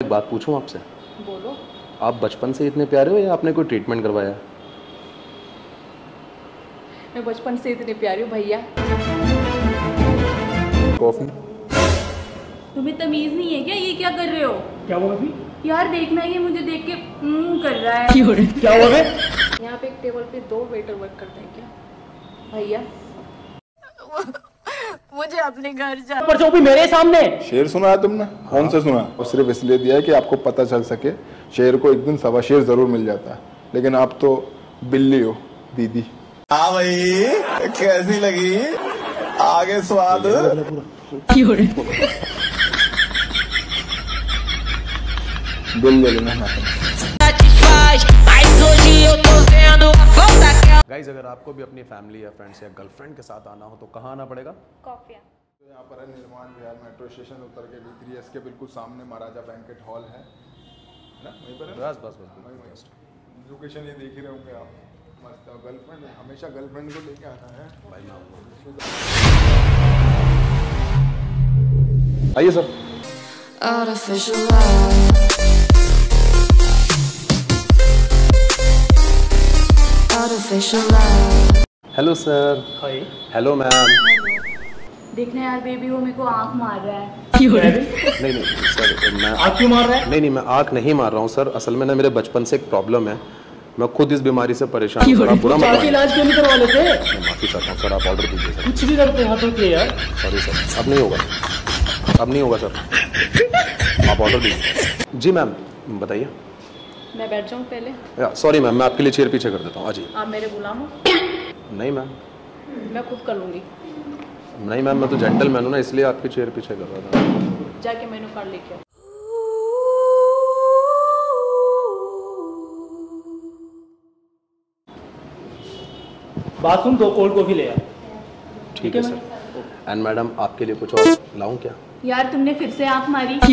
एक बात पूछूँ आपसे? बोलो। आप बचपन से इतने प्यारे हो या आपने कोई ट्रीटमेंट करवाया? मैं बचपन से इतनी प्यारी हूँ भैया। कॉफ़ी? तुम्हें तमीज नहीं है क्या? ये क्या कर रहे हो? क्या हुआ अभी यार देखना ये मुझे देख के हम्म कर रहा है। क्या हुआ यहाँ पे एक टेबल पे दो वेटर वर्क करते हैं क्या? भैया। मुझे अपने घर जा पर जो भी मेरे सामने। शेर सुना है तुमने? कौन सा सुना और सिर्फ़ इसलिए दिया है कि आपको पता चल सके शेर को एक दिन सवा शेर ज़रूर मिल जाता है। लेकिन आप तो बिल्ली हो दीदी। हाँ भाई कैसी लगी? आगे स्वाद। दिल ले लेना गाइज़ अगर आपको भी अपनी फैमिली या फ्रेंड्स या गर्लफ्रेंड के साथ आना हो तो कहाँ आना पड़ेगा? कॉफिया। तो यहाँ पर है निर्माण विहार मेट्रो स्टेशन उतर के डी थ्री एस के बिल्कुल सामने महाराजा बैंकेट हॉल है। ना? वहीं पर बस बस बस लोकेशन ये देख ही रहे होंगे आप। मस्त है। गर्लफ्रेंड हमेशा गर्लफ्रेंड को लेके आना है। भाई आइए sir Artificial love. Artificial love. Hello sir hi hello ma'am देखना यार बेबी वो मेरे को आँख मार रहा है। नहीं नहीं सर मैं आप क्यों मार रहे हैं? नहीं नहीं मैं आँख नहीं मार रहा हूँ सर असल में ना मेरे बचपन से एक प्रॉब्लम है। मैं खुद इस बीमारी से परेशान हूँ आप बुरा मत इलाज क्यों नहीं करवा लेते? मैं माफ़ी चाहता हूँ सर आप ऑर्डर दीजिए सर कुछ भी करते हैं के यार। सॉरी सर अब नहीं होगा अब नहीं होगा सर आप ऑर्डर दीजिए। जी मैम बताइए। मैं बैठ जाऊँ पहले? सॉरी मैम मैं आपके लिए चेयर पीछे कर देता हूँ। आ जाइए। आप मेरे गुलाम हो? नहीं मैम मैं खुद कर लूँगी। नहीं मैम मैं तो जेंटलमैन हूँ ना इसलिए आपकी चेयर पीछे कर रहा था। जाके मेनू कार्ड लेके आओ। बात दो कोल्ड कॉफ़ी ले आ ठीक है सर एंड मैडम आपके लिए कुछ और लाऊं क्या? यार तुमने फिर से आँख मारी।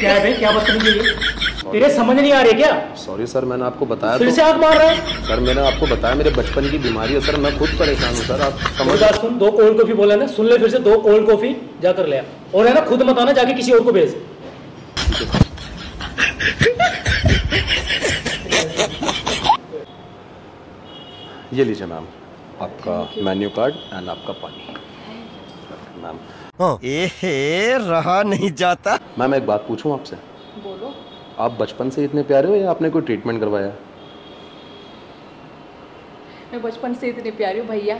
क्या है क्या बदतमीजी है ये तेरे समझ नहीं आ रही क्या? सॉरी सर मैंने आपको बताया फिर तो, से तो आँख मार रहा है। सर मैंने आपको बताया मेरे बचपन की बीमारी है सर मैं खुद परेशान हूँ सर आप समझ बात सुन दो कोल्ड कॉफ़ी बोला ना सुन ले फिर से दो कोल्ड कॉफ़ी जाकर ले और है ना खुद मत आना जाके किसी और को भेज। ये लीजिए मैम आपका मेन्यू कार्ड एंड आपका पानी। मैम एहे रहा नहीं जाता। मैम एक बात पूछूँ आपसे? बोलो। आप बचपन से इतने प्यारे हो या आपने कोई ट्रीटमेंट करवाया? मैं बचपन से इतने प्यारी हूँ भैया।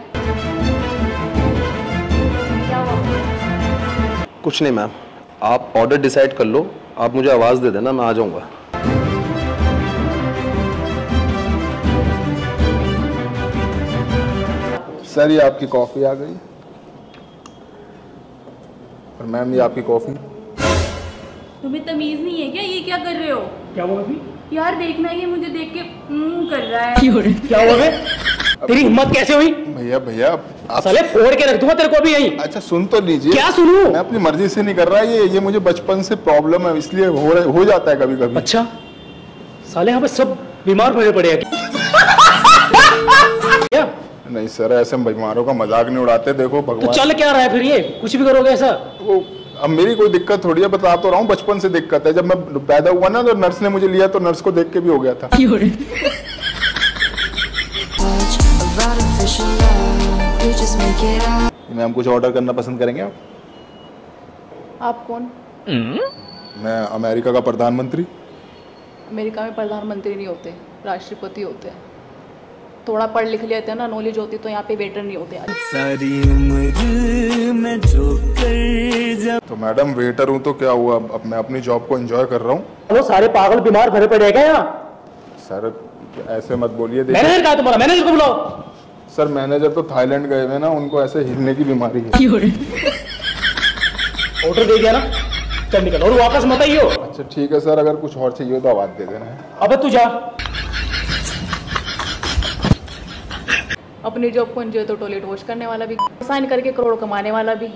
कुछ नहीं मैम आप ऑर्डर डिसाइड कर लो। आप मुझे आवाज़ दे देना मैं आ जाऊँगा। सर ये आपकी कॉफ़ी आ गई। और मैम ये आपकी कॉफ़ी तुम्हें तमीज नहीं है क्या? ये क्या कर रहे हो? क्या हुआ अभी? यार देखना ये मुझे देख के कर रहा है। क्या हुआ तेरी हिम्मत कैसे हुई? भैया भैया साले फोड़ के रख दूँगा तेरे को अभी यहीं। अच्छा सुन तो लीजिए। क्या सुनूं? मैं अपनी मर्ज़ी से नहीं कर रहा ये ये मुझे बचपन से प्रॉब्लम है इसलिए हो रहा हो जाता है कभी कभी अच्छा। साले यहाँ पे सब बीमार पड़े पड़े हैं। क्या? नहीं सर ऐसे बीमारों का मज़ाक नहीं उड़ाते देखो भगवान तो भगवान चल क्या रहा है फिर ये? कुछ भी करोगे ऐसा? वो अब मेरी कोई दिक्कत थोड़ी है बता तो रहा हूँ बचपन से दिक्कत है। जब मैं पैदा हुआ ना तो नर्स ने मुझे लिया तो नर्स को देख के भी हो गया था. मैम कुछ ऑर्डर करना पसंद करेंगे आप? आप कौन? मैं अमेरिका का प्रधानमंत्री। अमेरिका में प्रधानमंत्री नहीं होते राष्ट्रपति होते। हैं थोड़ा पढ़ लिख लेते हैं ना नॉलेज होती तो यहाँ पे वेटर नहीं होते सारी उम्र में जो कर तो मैडम वेटर हूँ तो क्या हुआ? अब मैं अपनी जॉब को एंजॉय कर रहा हूँ। वो सारे पागल बीमार भरे पड़े हैं क्या यहाँ? सर ऐसे मत बोलिए मैनेजर कहा तुम्हारा? मैनेजर को बुलाओ। सर मैनेजर तो थाईलैंड गए हुए ना उनको ऐसे हिलने की बीमारी है। ऑर्डर दे दिया ना। चल निकल और वापस मत आइयो। अच्छा ठीक है सर अगर कुछ और चाहिए तो आवाज़ दे देना। अबे तू जा। अपनी जॉब को एंजॉय तो टॉयलेट वॉश करने वाला भी साइन करके करोड़ कमाने वाला भी।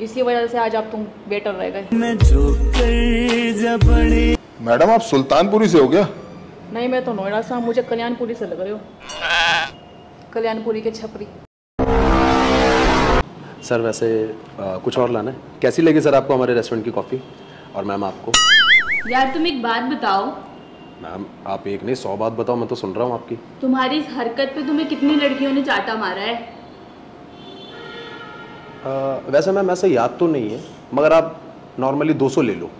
इसी वजह से आज आप तुम बेटर रह गए। मैडम आप सुल्तानपुरी से हो क्या? नहीं मैं तो नोएडा से मुझे कल्याणपुरी से लग रहे हो। कल्याणपुरी के छपरी। सर वैसे आ, कुछ और लाना है? कैसी लगी सर आपको हमारे रेस्टोरेंट की कॉफ़ी और मैम आपको? यार तुम एक बात बताओ। मैम आप एक नहीं सौ बात बताओ मैं तो सुन रहा हूँ आपकी। तुम्हारी इस हरकत पे तुम्हें कितनी लड़कियों ने चाटा मारा है? आ, वैसे मैम ऐसा याद तो नहीं है मगर आप नॉर्मली 200 ले लो।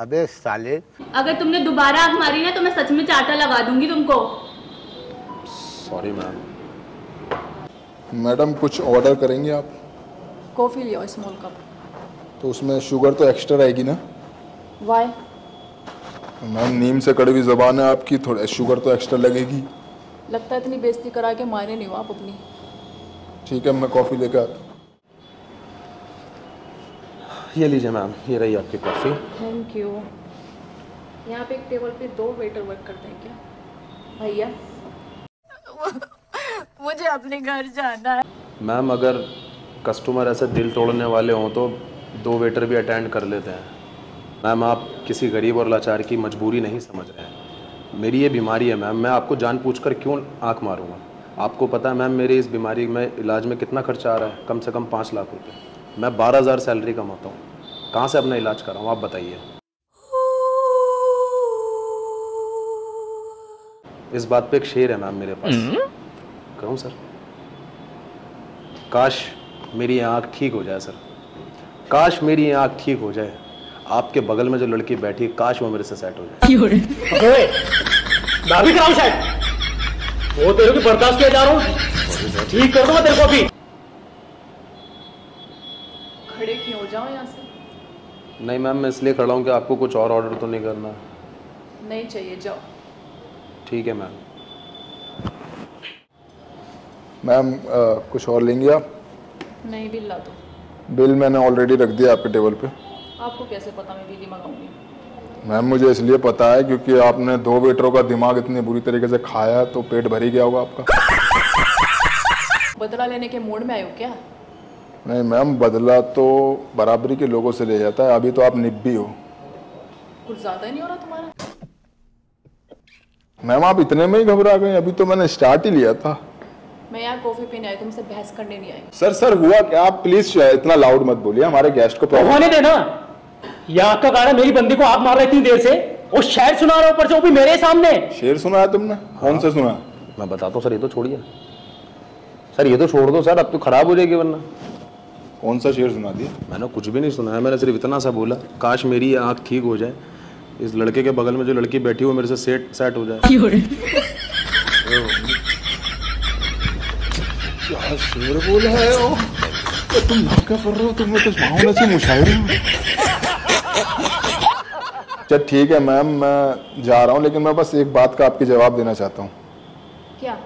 अबे साले अगर तुमने दोबारा आँख मारी ना तो मैं सच में चाटा लगा दूँगी तुमको। Sorry ma'am. मैडम कुछ ऑर्डर करेंगे आप? कॉफ़ी लियो स्मॉल कप तो उसमें शुगर तो एक्स्ट्रा रहेगी ना? वाई मैम नीम से कड़वी जबान है आपकी थोड़ा शुगर तो एक्स्ट्रा लगेगी। लगता है इतनी बेइज्जती करा के माने नहीं हो आप अपनी। ठीक है मैं कॉफ़ी लेकर आता हूँ। ये लीजिए मैम ये रही आपकी कॉफ़ी। थैंक यू यहाँ पे एक टेबल पे दो वेटर वर्क करते हैं क्या? भैया। मुझे अपने घर जाना है। मैम अगर कस्टमर ऐसे दिल तोड़ने वाले हों तो दो वेटर भी अटेंड कर लेते हैं। मैम आप किसी गरीब और लाचार की मजबूरी नहीं समझ रहे हैं। मेरी ये बीमारी है मैम मैं आपको जानबूझकर क्यों आँख मारूँगा? आपको पता है मैम मेरी इस बीमारी में इलाज में कितना खर्चा आ रहा है? कम से कम पाँच लाख रुपये मैं बारह हज़ार सैलरी कमाता हूँ। कहाँ से अपना इलाज कराऊँ? आप बताइए। इस बात पे एक शेर है मैम मेरे पास। कहूँ सर? काश मेरी आँख ठीक हो जाए सर। काश मेरी आँख ठीक हो जाए। आपके बगल में जो लड़की बैठी है, काश वो मेरे से सेट हो जाए। मैं भी कराऊं शायद वो तेरे को बर्दाश्त किया जा रहा हूँ। ठीक कर दूँगा तेरे को अभी। खड़े क्यों हो जाओ यहाँ से? नहीं मैम मैं इसलिए खड़ा हूँ कि आपको कुछ और ऑर्डर तो नहीं करना। नहीं चाहिए जाओ। ठीक है मैम। मैम कुछ और लेंगे आप? नहीं बिल ला दो। बिल मैंने ऑलरेडी रख दिया आपके टेबल पे। आपको कैसे पता? मैं ही मंगाऊँगी। मैम मुझे इसलिए पता है क्योंकि आपने दो वेटरों का दिमाग इतनी बुरी तरीके से खाया तो पेट भर ही गया होगा आपका। बदला लेने के मूड में आए हो क्या? नहीं मैम बदला तो बराबरी के लोगों से ले जाता है अभी तो आप निब्बी हो। कुछ ज़्यादा ही नहीं हो रहा तुम्हारा? मैम आप इतने में ही घबरा गए अभी तो मैंने स्टार्ट ही लिया था। मैं यहाँ कॉफ़ी पीने आई तुमसे बहस करने नहीं आई। सर सर हुआ क्या? आप प्लीज़ इतना लाउड मत बोलिए हमारे गेस्ट को प्रॉब्लम होने देना। ये आपका कारण मेरी बंदी को आग मार रहा है इतनी देर से? वो शायद सुना रहा ऊपर से वो भी मेरे सामने। शेर सुना है तुमने? कौन से सुना? मैं बताता हूँ सर ये तो छोड़िए। सर ये तो छोड़ दो सर अब तो खराब हो जाएगी वरना। कौन सा शेर सुना दिया? मैंने कुछ भी नहीं सुना है मैंने सिर्फ़ इतना सा बोला काश मेरी आँख ठीक हो जाए। इस लड़के के बगल में जो लड़की बैठी हो मेरे से सेट सेट हो जाए। क्या शेर बोला है? तुम नाका कर रहे हो तुम्हें तो मुशायरे अच्छा ठीक है मैम मैं जा रहा हूँ लेकिन मैं बस एक बात का आपकी जवाब देना चाहता हूँ। क्या?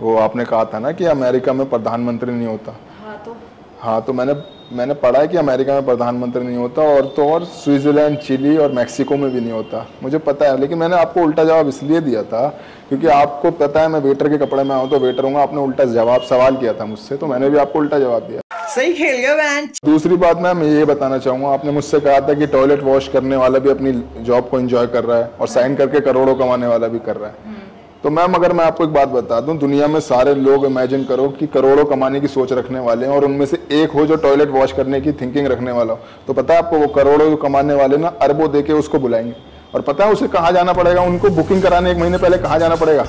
वो आपने कहा था ना कि अमेरिका में प्रधानमंत्री नहीं होता। हाँ तो? हाँ तो मैंने मैंने पढ़ा है कि अमेरिका में प्रधानमंत्री नहीं होता और तो और स्विट्जरलैंड चिली और मैक्सिको में भी नहीं होता। मुझे पता है लेकिन मैंने आपको उल्टा जवाब इसलिए दिया था क्योंकि आपको पता है मैं वेटर के कपड़े में आऊँ तो वेटर हूँ आपने उल्टा जवाब सवाल किया था मुझसे तो मैंने भी आपको उल्टा जवाब दिया। सही खेल गया मैन दूसरी बात मैम मैं ये बताना चाहूँगा आपने मुझसे कहा था कि टॉयलेट वॉश करने वाला भी अपनी जॉब को एंजॉय कर रहा है और साइन करके करोड़ों कमाने वाला भी कर रहा है। तो मैम अगर मैं आपको एक बात बता दूँ दुनिया में सारे लोग इमेजिन करो कि करोड़ों कमाने की सोच रखने वाले हैं और उनमें से एक हो जो टॉयलेट वॉश करने की थिंकिंग रखने वाला हो। तो पता है आपको वो करोड़ों कमाने वाले ना अरबों दे के उसको बुलाएँगे। और पता है उसे कहाँ जाना पड़ेगा? उनको बुकिंग कराने एक महीने पहले कहाँ जाना पड़ेगा?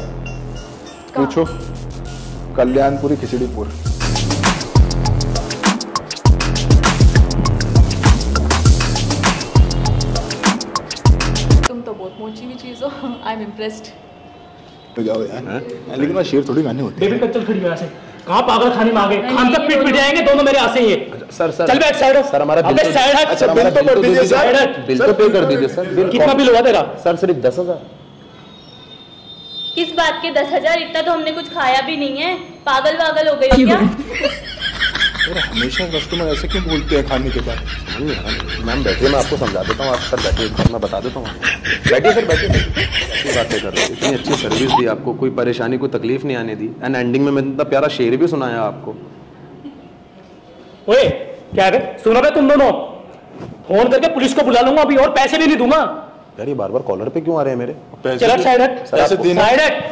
पूछो। कल्याणपुरी खिचड़ीपुर। हो आई एम इम्प्रेस्ड तो जाओ यार। लेकिन मैं शेर थोड़ी गाने होते बेबी कब चल खड़ी हो यहाँ से। कहाँ पागल खाने में आ गए खान तक पीट पीट जाएँगे दोनों मेरे आसे ही है। Sir sir. चल बैठ साइड सर हमारा बिल तो- साइड हट अच्छा, बिल तो कर दीजिए, साइड सर। बिल तो पे कर दीजिए सर। बिल कितना बिल हुआ तेरा? सर सिर्फ़ दस हज़ार। किस बात के दस हज़ार इतना तो हमने कुछ खाया भी नहीं है। पागल वागल हो गई हो क्या? अरे हमेशा कस्टमर ऐसे क्यों बोलते हैं खाने के बाद? नहीं मैम बैठिए मैं आपको समझा देता हूँ आप सर बैठिए एक बार मैं बता देता हूँ बैठिए सर बैठिए अच्छी बातें कर रहे इतनी अच्छी सर्विस दी आपको कोई परेशानी कोई तकलीफ़ नहीं आने दी। एंड एंडिंग में मैंने इतना प्यारा शेर भी सुनाया आपको। ओए क्या है सुनो बे तुम दोनों। फ़ोन करके पुलिस को बुला लूँगा अभी और पैसे भी नहीं दूँगा। यार ये बार बार कॉलर पे क्यों आ रहे हैं मेरे? चल साइड हट साइड हट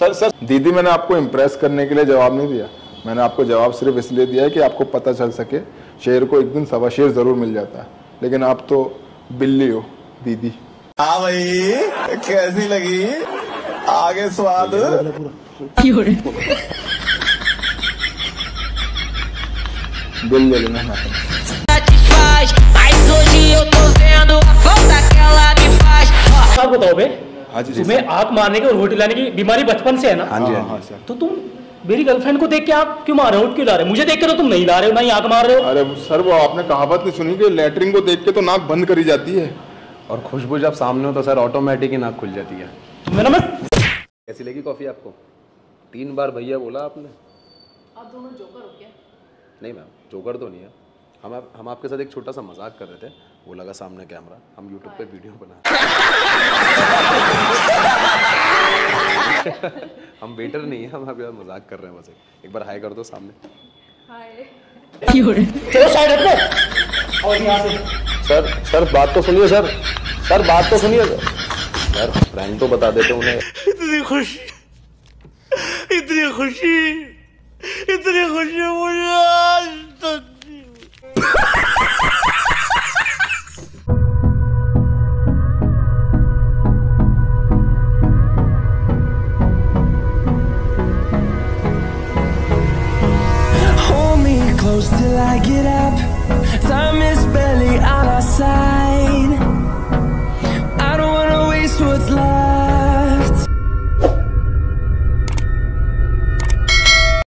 सर सर दीदी मैंने आपको इम्प्रेस करने के लिए जवाब नहीं दिया। मैंने आपको जवाब सिर्फ़ इसलिए दिया है कि आपको पता चल सके शेर को एक दिन सवा शेर ज़रूर मिल जाता है। लेकिन आप तो बिल्ली हो दीदी। हाँ भाई कैसी लगी? आगे स्वाद। दिल ले लेना। बताओ बे हाँ जी, तुम्हें आँख मारने की और वोट लाने की बीमारी बचपन से है ना? हाँ जी हाँ हाँ हाँ सर। तो तुम मेरी गर्लफ्रेंड को देख के आप क्यों मार रहे हो? उठ क्यों ला रहे हो? मुझे देख के तो तुम नहीं ला रहे हो ना ही आँख मार रहे हो। अरे सर वो आपने कहावत नहीं सुनी कि लेटरिन को देख के तो नाक बंद करी जाती है? और खुशबू जब सामने हो तो सर ऑटोमेटिक ही नाक खुल जाती है। मेरा मैं कैसी लगी कॉफ़ी आपको? तीन बार भैया बोला आपने। आप दोनों जोकर हो क्या? नहीं मैम जोकर तो नहीं है। हम आप, हम आपके साथ एक छोटा सा मज़ाक कर रहे थे। वो लगा सामने कैमरा हम यूट्यूब पे वीडियो बना हम वेटर नहीं है हम आपके साथ मज़ाक कर रहे हैं बस एक- बार हाई कर दो सामने। हाय चलो साइड हटो और यहाँ से। सर सर बात तो सुनिए सर। सर बात तो सुनिए। सर फ्रेंड तो बता देते उन्हें। इतनी खुशी। इतनी खुशी। इतनी खुशी मुझे आज।